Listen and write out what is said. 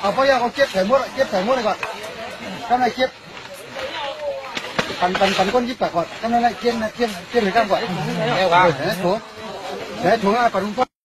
เอาพ่อยาเอาเก็บใส่หมดเก็บใส่หมดเลยก่อนข้างในเก็บปันปันปันก้นยิบก่อนข้างในเก็บนะเก็บเก็บในข้งก่อนแล้วเดี๋ยวถุงเดี๋ยวถุงอะปันถุง